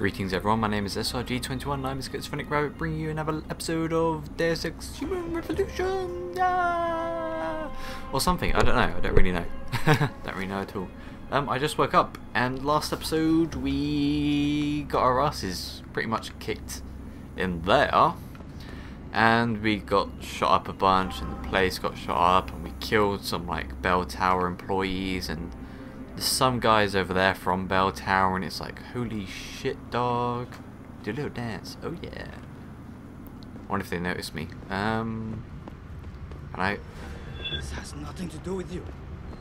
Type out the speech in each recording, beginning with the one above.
Greetings everyone, my name is SRG21 and I'm a schizophrenic rabbit bringing you another episode of Deus Ex Human Revolution! Ah! Or something, I don't know, I don't really know. don't really know at all. Um, I just woke up and last episode we got our asses pretty much kicked in there. And we got shot up a bunch and the place got shot up and we killed some like Belltower employees and some guys over there from Belltower and it's like, holy shit dog. Do a little dance. Oh yeah. wonder if they noticed me. Um and I This has nothing to do with you.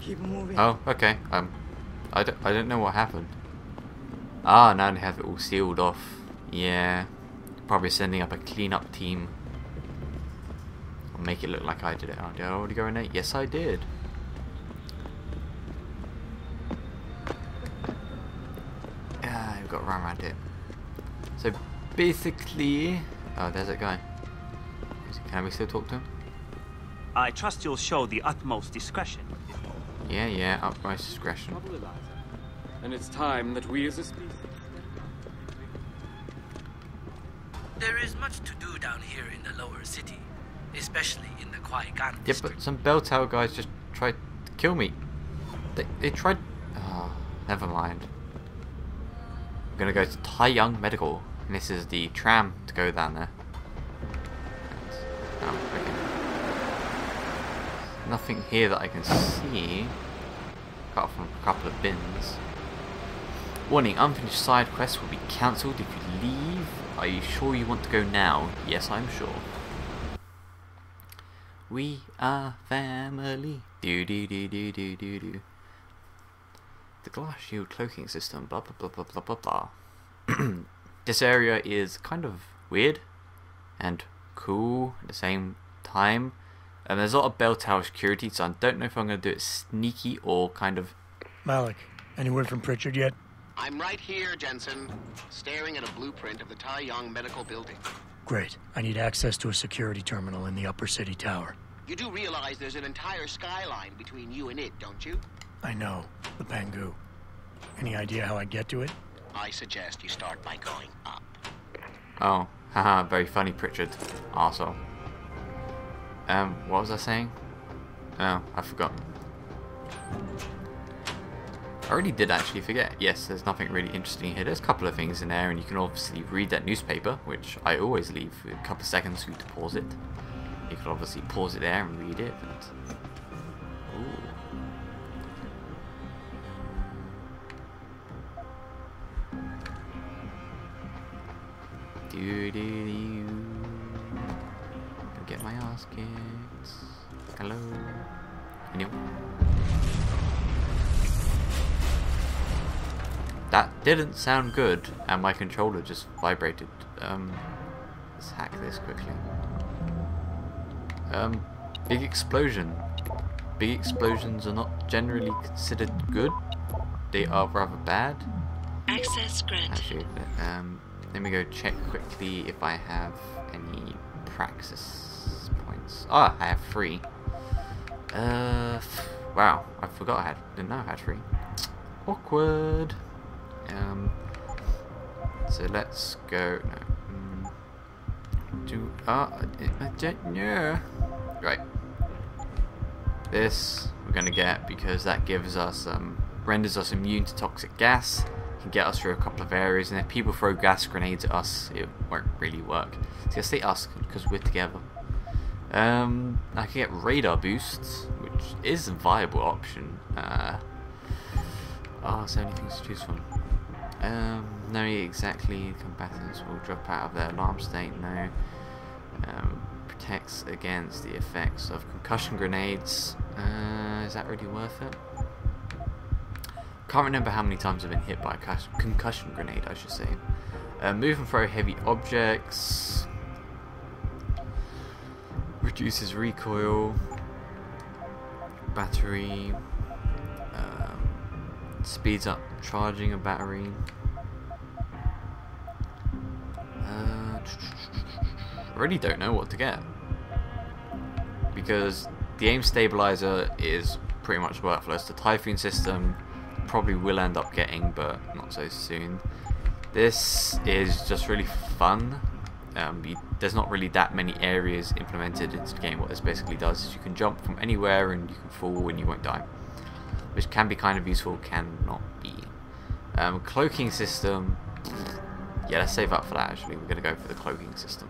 Keep moving. Oh, okay. Um I don't I don't know what happened. Ah, now they have it all sealed off. Yeah. Probably sending up a cleanup team. Or make it look like I did it. Oh, did I already go in there? Yes I did. Yeah, we've got to run around it. So basically, oh, there's that guy. Can we still talk to him? I trust you'll show the utmost discretion. Yeah, yeah, utmost discretion. And it's time that we as a species. There is much to do down here in the lower city, especially in the Qui Gon Yeah, but some Belltower guys just tried to kill me. They, they tried. Oh, never mind. I'm gonna go to Tai Yong Medical, and this is the tram to go down there. Oh, okay. Nothing here that I can see, apart from a couple of bins. Warning: Unfinished side quests will be cancelled if you leave. Are you sure you want to go now? Yes, I'm sure. We are family. Do do do do do do do. The glass shield cloaking system. Blah blah blah blah blah blah blah. this area is kind of weird and cool at the same time. And there's a lot of Belltower security, so I don't know if I'm going to do it sneaky or kind of. Malik, any word from Pritchard yet? I'm right here, Jensen, staring at a blueprint of the Tai Yong Medical Building. Great. I need access to a security terminal in the upper city tower. You do realize there's an entire skyline between you and it, don't you? I know. The Pangu. Any idea how I get to it? I suggest you start by going up. Oh, haha, very funny, Pritchard. Arsehole. Um, what was I saying? Oh, I forgot. I really did actually forget. Yes, there's nothing really interesting here. There's a couple of things in there, and you can obviously read that newspaper, which I always leave a couple of seconds for you to pause it. You can obviously pause it there and read it. And... Do do do. Go get my ass kicked. Hello. Anyone? That didn't sound good, and my controller just vibrated. Um, let's hack this quickly. Um, big explosion. Big explosions are not generally considered good. They are rather bad. Access granted. Actually, um, let me go check quickly if I have any praxis points. Ah, I have three. Uh, wow, I forgot I had. Didn't know I had three. Awkward. Um, so let's go. No. Mm, do ah, I don't know. Right. This we're gonna get because that gives us um renders us immune to toxic gas can get us through a couple of areas, and if people throw gas grenades at us, it won't really work. So I say us because we're together. Um, I can get radar boosts, which is a viable option. Uh, oh, so many things to choose from. Um, no, exactly. Combatants will drop out of their alarm state. No. Um, protects against the effects of concussion grenades. Uh, is that really worth it? Can't remember how many times I've been hit by a concussion grenade, I should say. Uh, move and throw heavy objects. Reduces recoil. Battery. Um, speeds up charging a battery. Uh, I really don't know what to get. Because the aim stabilizer is pretty much worthless. The Typhoon system probably will end up getting, but not so soon. This is just really fun. Um, you, there's not really that many areas implemented into the game. What this basically does is you can jump from anywhere and you can fall and you won't die, which can be kind of useful, can not be. Um, cloaking system. Yeah, let's save up for that. Actually, we're gonna go for the cloaking system.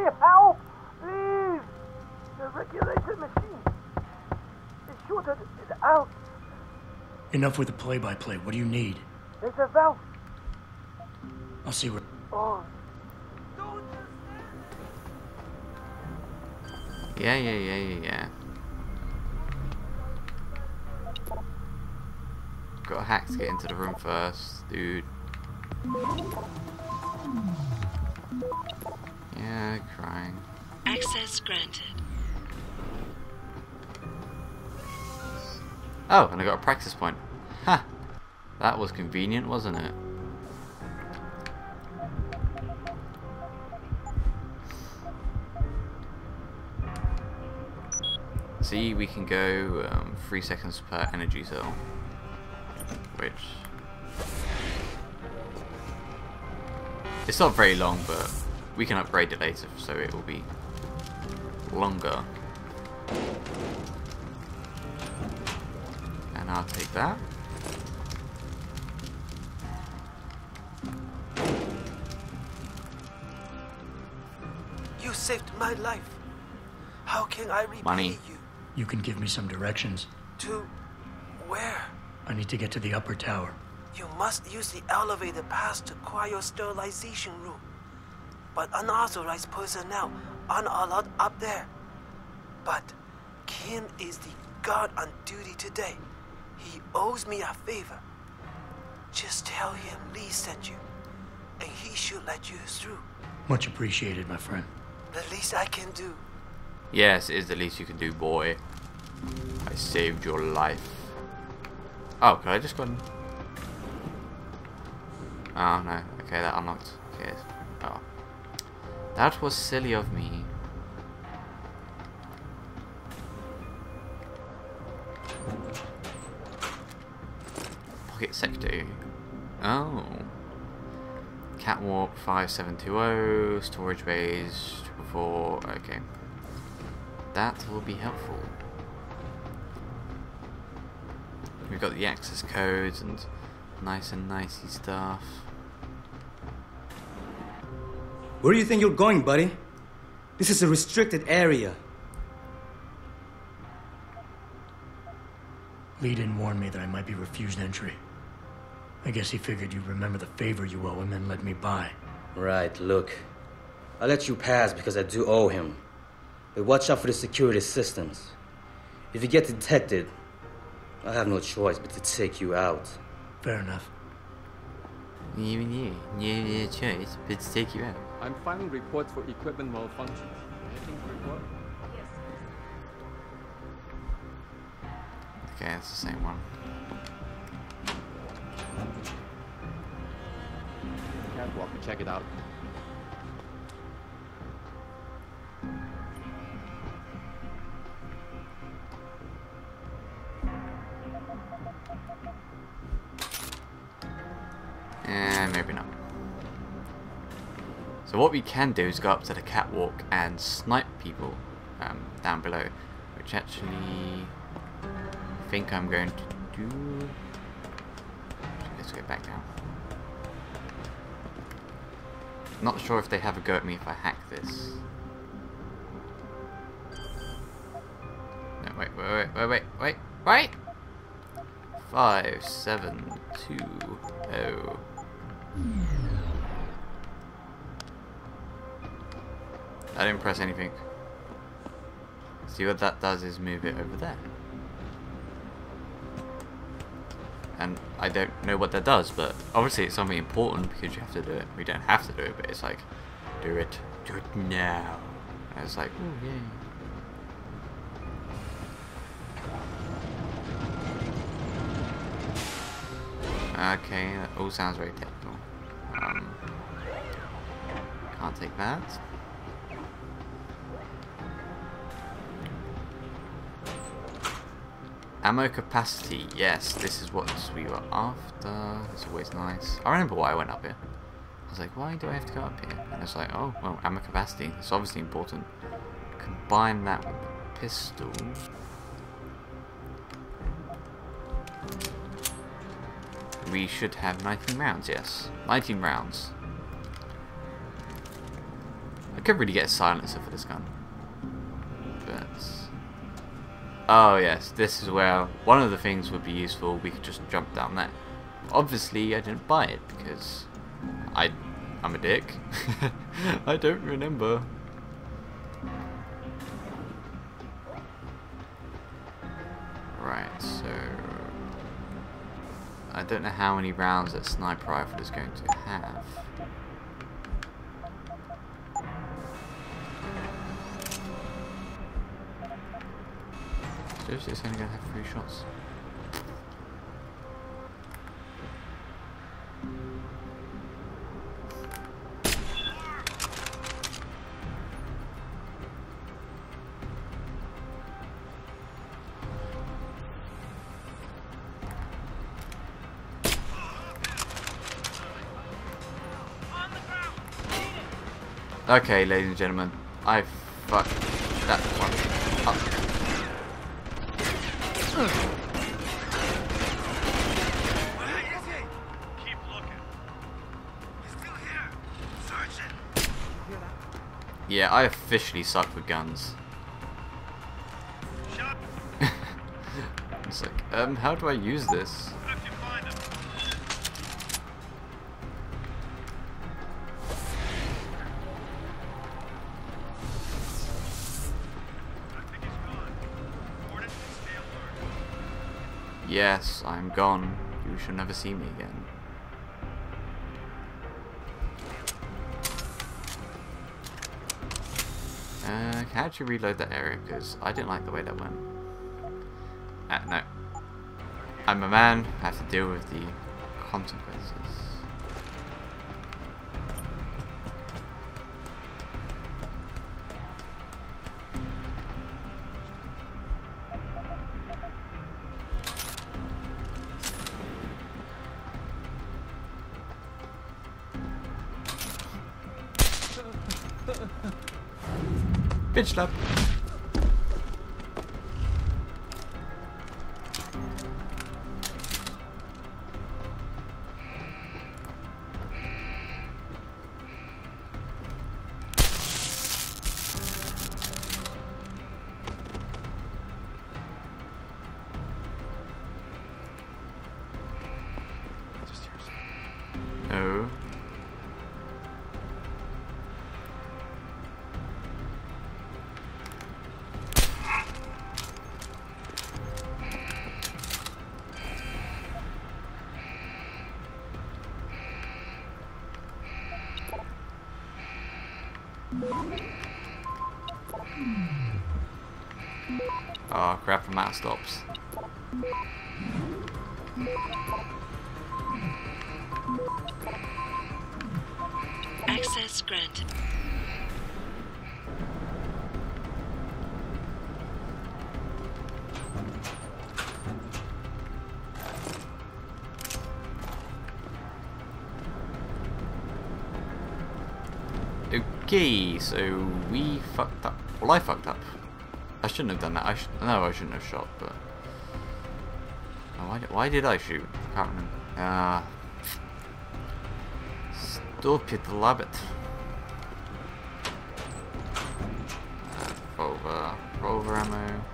I need help! Please! The regulator machine is shorted it out. Enough with the play-by-play. What do you need? There's a valve. I'll see what... Oh, Don't you dare! Yeah, yeah, yeah, yeah, yeah. Got a hack to get into the room first, dude. Yeah, crying. Access granted. Oh, and I got a praxis point. Ha! That was convenient, wasn't it? See, we can go um, 3 seconds per energy cell. Which... It's not very long, but we can upgrade it later, so it will be longer. And I'll take that. you saved my life. How can I repay Money. you? You can give me some directions. To where? I need to get to the upper tower. You must use the elevator pass to cryosterilization room. But unauthorized personnel aren't allowed up there. But Kim is the guard on duty today. He owes me a favor. Just tell him Lee sent you, and he should let you through. Much appreciated, my friend. The least I can do. Yes, it is the least you can do, boy. I saved your life. Oh, can I just go and... Oh, no. Okay, that unlocked. Okay. Oh. That was silly of me. Pocket sector. Oh. Catwalk 5720, storage bays 444, okay. That will be helpful. We've got the access codes and nice and nicey stuff. Where do you think you're going, buddy? This is a restricted area. Lee didn't warn me that I might be refused entry. I guess he figured you'd remember the favor you owe him and let me by. Right, look. I let you pass because I do owe him. But watch out for the security systems. If you get detected, I have no choice but to take you out. Fair enough. Even you, you need choice, but to take you out. I'm filing reports for equipment malfunction. Anything to report? Okay, it's the same one. Catwalk, check it out. What we can do is go up to the catwalk and snipe people um, down below, which actually I think I'm going to do. Let's go back down. Not sure if they have a go at me if I hack this. No, wait, wait, wait, wait, wait, wait, wait! Five, seven, two, oh. I didn't press anything. See what that does is move it over there. And I don't know what that does, but obviously it's something important because you have to do it. We don't have to do it, but it's like, do it, do it now. And it's like, oh yeah. Okay, that all sounds very technical. Um, Can't take that. Ammo capacity, yes, this is what we were after. It's always nice. I remember why I went up here. I was like, why do I have to go up here? And it's like, oh, well, ammo capacity. It's obviously important. Combine that with the pistol. We should have 19 rounds, yes. 19 rounds. I could really get a silencer for this gun. But... Oh yes, this is where one of the things would be useful. We could just jump down there. Obviously, I didn't buy it because I, I'm a dick. I don't remember. Right, so I don't know how many rounds that sniper rifle is going to have. Seriously, it's only going to have three shots. Okay, ladies and gentlemen, I fucked that one up. Yeah, I officially suck with guns. it's like, um, how do I use this? Yes, I'm gone. You shall never see me again. Uh, how'd you reload that area? Because I didn't like the way that went. Uh, no. I'm a man, I have to deal with the consequences. Bitch slap. No. Oh. Crap, I'm out of stops. Access granted. Okay, so we fucked up. Well, I fucked up. I shouldn't have done that. I sh no, I shouldn't have shot, but... Oh, why, did, why did I shoot? I can't remember. Ah. stupid rabbit. Uh, Rover, Rover ammo.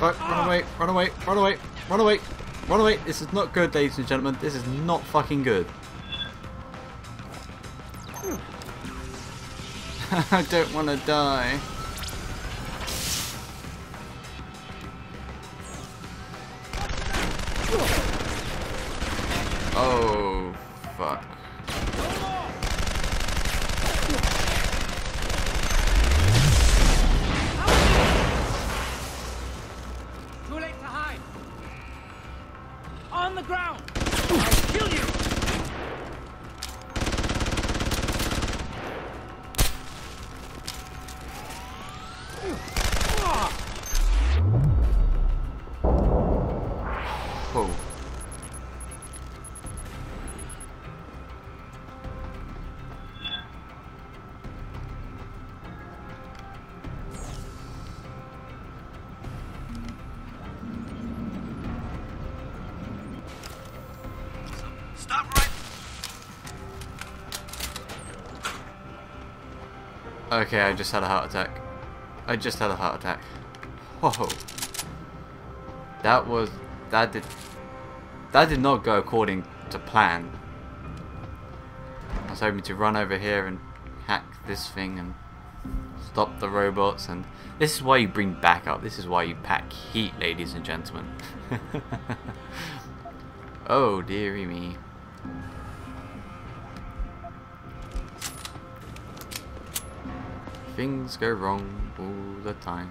Right, run away, run away, run away, run away, run away. This is not good, ladies and gentlemen. This is not fucking good. I don't want to die. Ground. I'll kill you. Okay, I just had a heart attack. I just had a heart attack. Whoa. That was that did that did not go according to plan. I was hoping to run over here and hack this thing and stop the robots and this is why you bring backup. This is why you pack heat, ladies and gentlemen. oh dearie me. Things go wrong all the time.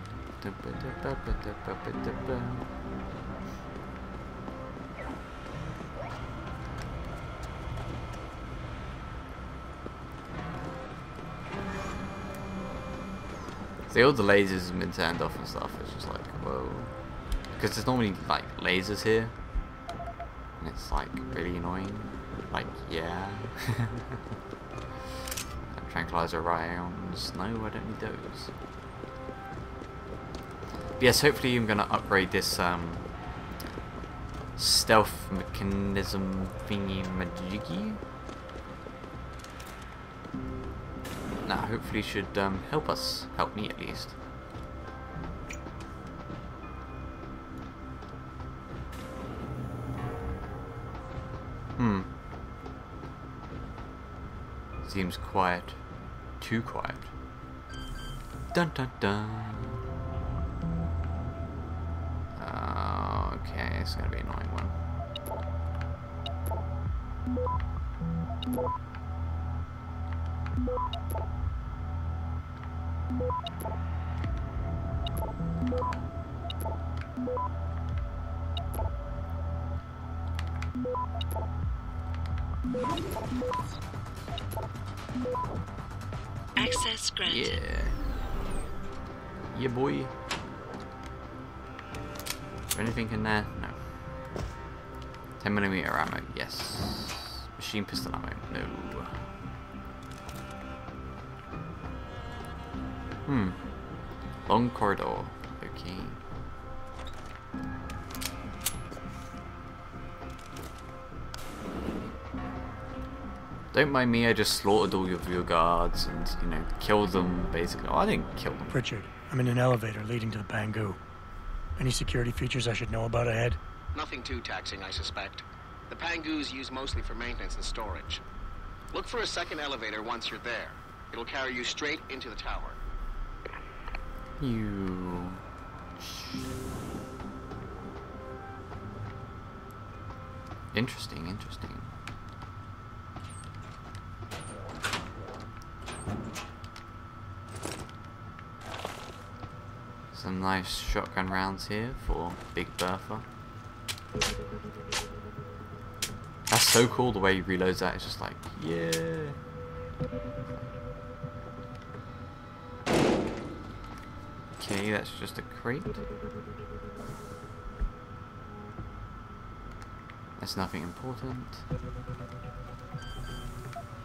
See, all the lasers have been turned off and stuff. It's just like, whoa. Because there's normally, like, lasers here. And it's, like, really annoying. Like, yeah. tranquilizer rounds. No, I don't need those. But yes, hopefully I'm gonna upgrade this um, stealth mechanism thingy majiggy. Now, hopefully should um, help us, help me at least. Hmm. Seems quiet. Too quiet. Dun dun dun. Uh, okay, it's gonna be an annoying one. Access granted. Yeah. Yeah, boy. Anything in there? No. 10 millimeter ammo, yes. Machine pistol ammo, no. Hmm. Long corridor, Don't mind me, I just slaughtered all of your guards and, you know, killed them, basically. Oh, I didn't kill them. Pritchard, I'm in an elevator leading to the Pangu. Any security features I should know about ahead? Nothing too taxing, I suspect. The Pangus used mostly for maintenance and storage. Look for a second elevator once you're there. It'll carry you straight into the tower. You. Interesting, interesting. Some nice shotgun rounds here for Big Bertha. That's so cool the way he reloads that. It's just like, yeah. Okay, that's just a crate. That's nothing important.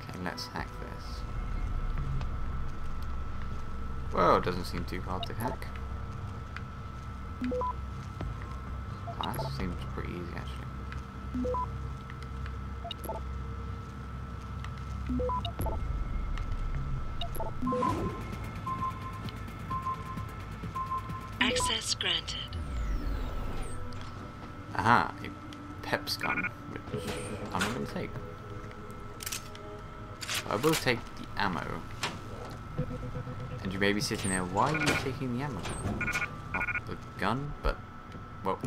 Okay, let's hack this. Well, it doesn't seem too hard to hack. That seems pretty easy actually. Access granted. Aha, a Peps gun, which I'm not going to take. I will take the ammo. And you may be sitting there, why are you taking the ammo? Gun, but, well,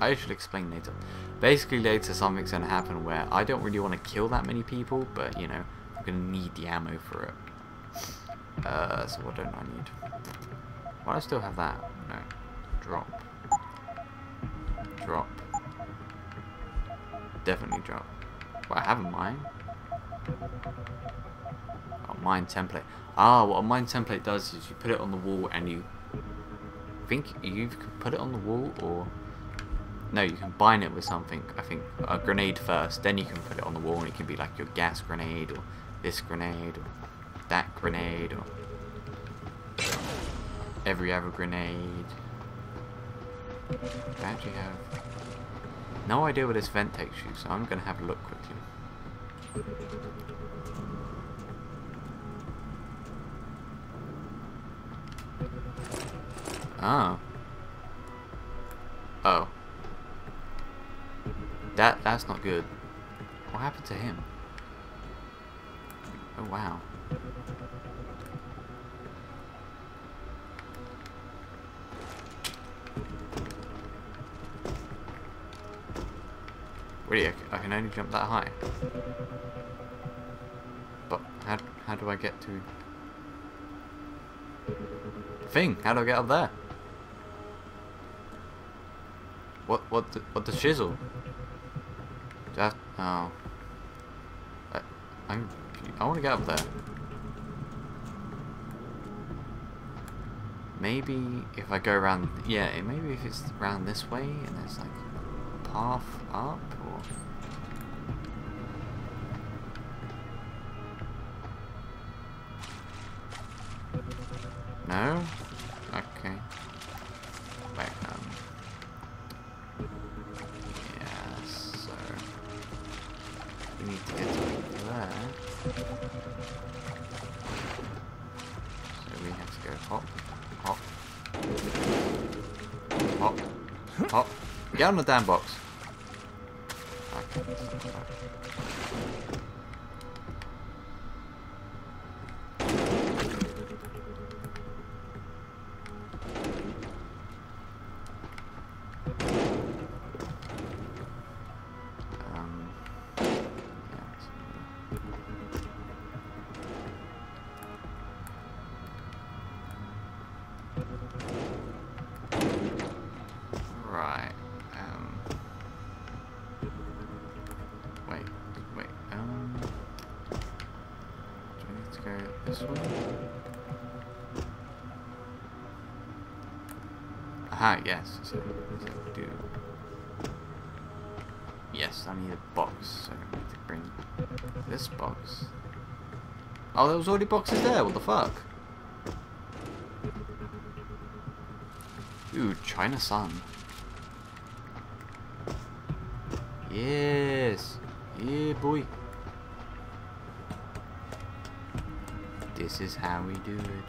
I should explain later. Basically later something's going to happen where I don't really want to kill that many people, but, you know, I'm going to need the ammo for it. Uh, so what don't I need? Why do I still have that? No. Drop. Drop. Definitely drop. But I have a mine. A mine template. Ah, what a mine template does is you put it on the wall and you think you can put it on the wall or no, you can bind it with something. I think a grenade first, then you can put it on the wall and it can be like your gas grenade or this grenade or that grenade or every other grenade. I actually have no idea where this vent takes you, so I'm gonna have a look quickly. Oh. Oh. That that's not good. What happened to him? Oh wow. Really, I, can only jump that high. But how how do I get to thing? How do I get up there? What what the, what the chisel? I oh. I, I'm I want to get up there. Maybe if I go around, yeah, maybe if it's around this way and there's like a path up or. On the damn box. This way? Aha. Yes. So, so do. Yes, I need a box, so I need to bring this box. Oh, there was already boxes there. What the fuck? Ooh, China Sun. Yes. Yeah, boy. This is how we do it.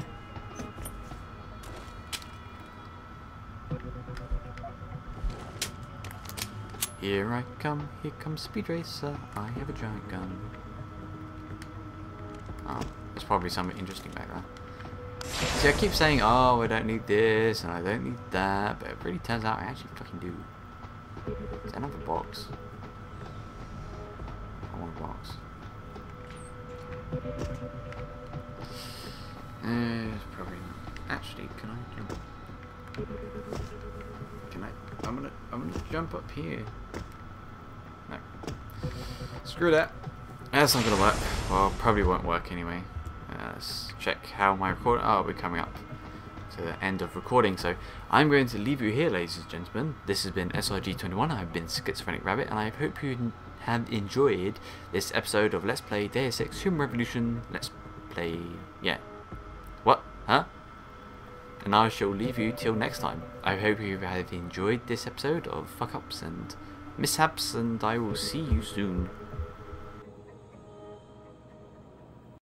Here I come, here comes Speed Racer. I have a giant gun. Oh, there's probably something interesting back. See, I keep saying, oh, I don't need this and I don't need that, but it really turns out I actually fucking do. Is another box? I want a box. Uh, probably not. Actually, can I jump? Can I? I'm gonna, I'm gonna jump up here. No. Screw that. That's not gonna work. Well, probably won't work anyway. Uh, let's check how my recording. Oh, we're coming up to the end of recording. So I'm going to leave you here, ladies and gentlemen. This has been SRG21. I've been Schizophrenic Rabbit, and I hope you have enjoyed this episode of Let's Play Deus Ex Human Revolution. Let's play. Yeah. And I shall leave you till next time. I hope you have enjoyed this episode of fuck ups and mishaps, and I will see you soon.